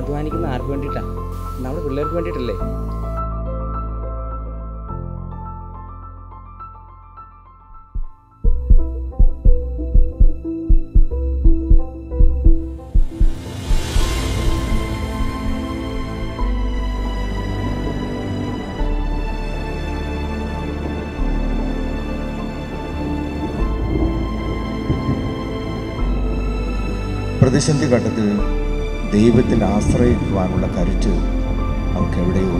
അധ്വാനിക്കുന്ന ആർക്ക് വേണ്ടിയിട്ടാണ് നമ്മുടെ പിള്ളേർക്ക് വേണ്ടിയിട്ടല്ലേ? പ്രതിസന്ധി ഘട്ടത്തിൽ ദൈവത്തിൽ ആശ്രയിക്കുവാനുള്ള കരുത്ത് നമുക്ക് എവിടെയോ